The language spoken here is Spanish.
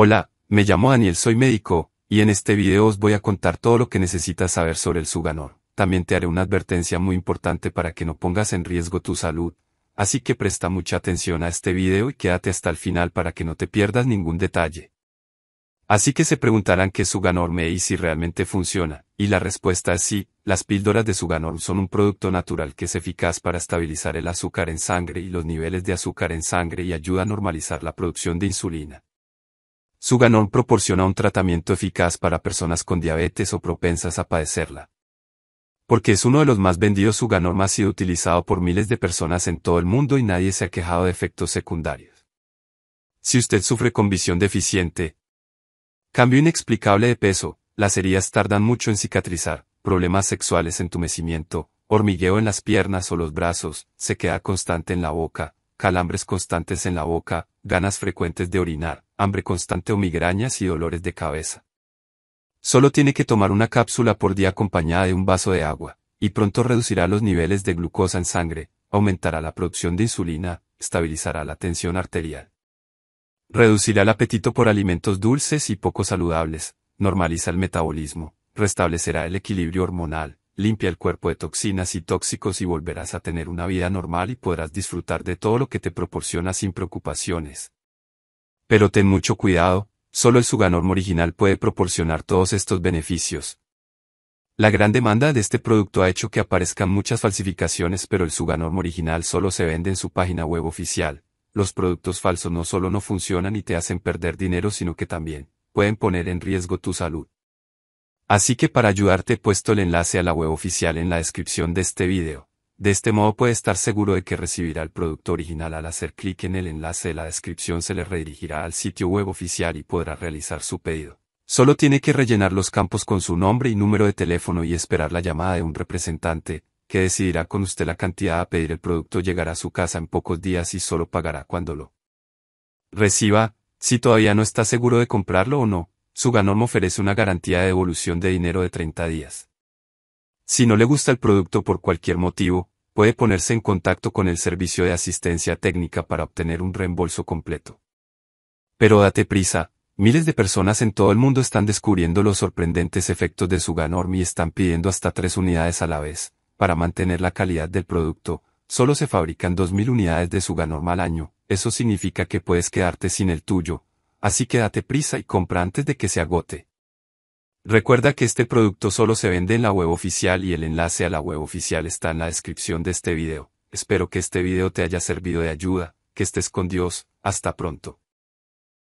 Hola, me llamo Daniel, soy médico, y en este video os voy a contar todo lo que necesitas saber sobre el Suganor. También te haré una advertencia muy importante para que no pongas en riesgo tu salud, así que presta mucha atención a este video y quédate hasta el final para que no te pierdas ningún detalle. Así que se preguntarán qué es Suganorme y si realmente funciona, y la respuesta es sí, las píldoras de Suganor son un producto natural que es eficaz para estabilizar el azúcar en sangre y los niveles de azúcar en sangre y ayuda a normalizar la producción de insulina. Suganor proporciona un tratamiento eficaz para personas con diabetes o propensas a padecerla. Porque es uno de los más vendidos, Suganor ha sido utilizado por miles de personas en todo el mundo y nadie se ha quejado de efectos secundarios. Si usted sufre con visión deficiente, Cambio inexplicable de peso, las heridas tardan mucho en cicatrizar, problemas sexuales, entumecimiento, hormigueo en las piernas o los brazos, sequedad constante en la boca, calambres constantes en la boca, ganas frecuentes de orinar, hambre constante o migrañas y dolores de cabeza. Solo tiene que tomar una cápsula por día acompañada de un vaso de agua, y pronto reducirá los niveles de glucosa en sangre, aumentará la producción de insulina, estabilizará la tensión arterial. Reducirá el apetito por alimentos dulces y poco saludables, normaliza el metabolismo, restablecerá el equilibrio hormonal, limpia el cuerpo de toxinas y tóxicos y volverás a tener una vida normal y podrás disfrutar de todo lo que te proporciona sin preocupaciones. Pero ten mucho cuidado, solo el Suganorm original puede proporcionar todos estos beneficios. La gran demanda de este producto ha hecho que aparezcan muchas falsificaciones pero el Suganorm original solo se vende en su página web oficial, los productos falsos no solo no funcionan y te hacen perder dinero, sino que también pueden poner en riesgo tu salud. Así que para ayudarte he puesto el enlace a la web oficial en la descripción de este video. De este modo puede estar seguro de que recibirá el producto original al hacer clic en el enlace de la descripción se le redirigirá al sitio web oficial y podrá realizar su pedido. Solo tiene que rellenar los campos con su nombre y número de teléfono y esperar la llamada de un representante, que decidirá con usted la cantidad a pedir el producto llegará a su casa en pocos días y solo pagará cuando lo reciba, si todavía no está seguro de comprarlo o no, su Ganorm ofrece una garantía de devolución de dinero de 30 días. Si no le gusta el producto por cualquier motivo, puede ponerse en contacto con el servicio de asistencia técnica para obtener un reembolso completo. Pero date prisa, miles de personas en todo el mundo están descubriendo los sorprendentes efectos de su Ganorm y están pidiendo hasta tres unidades a la vez para mantener la calidad del producto, solo se fabrican 2.000 unidades de Suganorm al año, eso significa que puedes quedarte sin el tuyo, así que date prisa y compra antes de que se agote. Recuerda que este producto solo se vende en la web oficial y el enlace a la web oficial está en la descripción de este video. Espero que este video te haya servido de ayuda, que estés con Dios, hasta pronto.